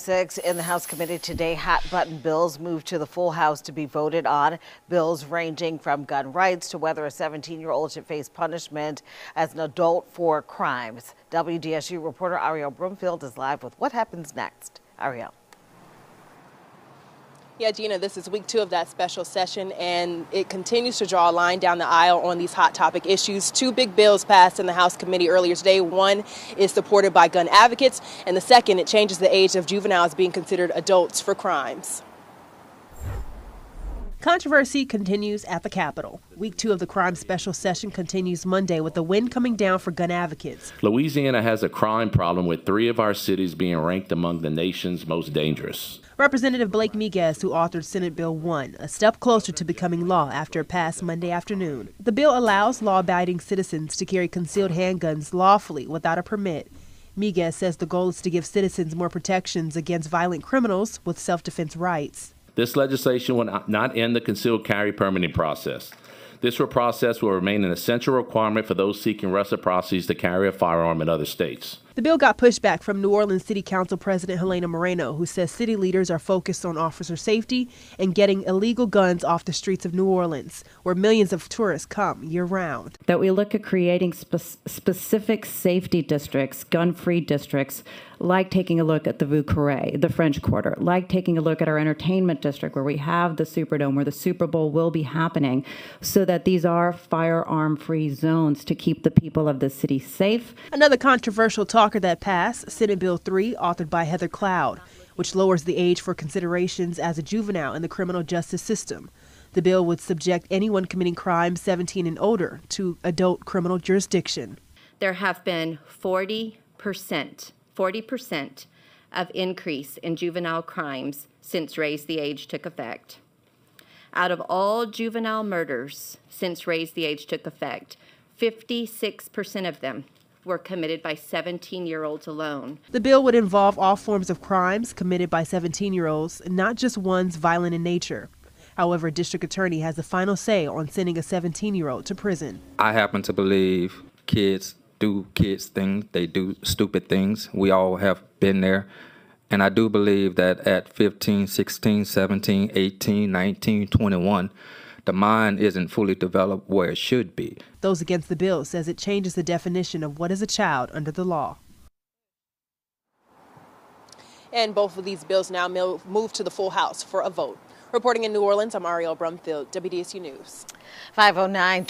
Six in the House committee today, hot button bills moved to the full House to be voted on. Bills ranging from gun rights to whether a 17 year old should face punishment as an adult for crimes. WDSU reporter Ariel Broomfield is live with what happens next. Ariel. Yeah, Gina, this is week two of that special session, and it continues to draw a line down the aisle on these hot topic issues. Two big bills passed in the House committee earlier today. One is supported by gun advocates, and the second, it changes the age of juveniles being considered adults for crimes. Controversy continues at the Capitol. Week two of the crime special session continues Monday with the wind coming down for gun advocates. Louisiana has a crime problem with three of our cities being ranked among the nation's most dangerous. Representative Blake Miguez, who authored Senate Bill 1, a step closer to becoming law after it passed Monday afternoon. The bill allows law abiding citizens to carry concealed handguns lawfully without a permit. Miguez says the goal is to give citizens more protections against violent criminals with self defense rights. This legislation will not end the concealed carry permitting process. This process will remain an essential requirement for those seeking reciprocities to carry a firearm in other states. The bill got pushback from New Orleans City Council President Helena Moreno, who says city leaders are focused on officer safety and getting illegal guns off the streets of New Orleans, where millions of tourists come year round. That we look at creating spe- specific safety districts, gun free districts, like taking a look at the Vieux Carre, the French Quarter, like taking a look at our entertainment district where we have the Superdome, where the Super Bowl will be happening, so that these are firearm free zones to keep the people of the city safe. Another controversial talker that passed, Senate Bill 3, authored by Heather Cloud, which lowers the age for considerations as a juvenile in the criminal justice system. The bill would subject anyone committing crimes 17 and older to adult criminal jurisdiction. There have been 40 percent 40% of increase in juvenile crimes since Raise the Age took effect. Out of all juvenile murders since Raise the Age took effect, 56% of them were committed by 17 year olds alone. The bill would involve all forms of crimes committed by 17 year olds, not just ones violent in nature. However, district attorney has the final say on sending a 17 year old to prison. I happen to believe kids do kids things, they do stupid things. We all have been there. And I do believe that at 15, 16, 17, 18, 19, 21, the mind isn't fully developed where it should be. Those against the bill says it changes the definition of what is a child under the law. And both of these bills now move to the full House for a vote. Reporting in New Orleans, I'm Ariel Brumfield, WDSU News. 509.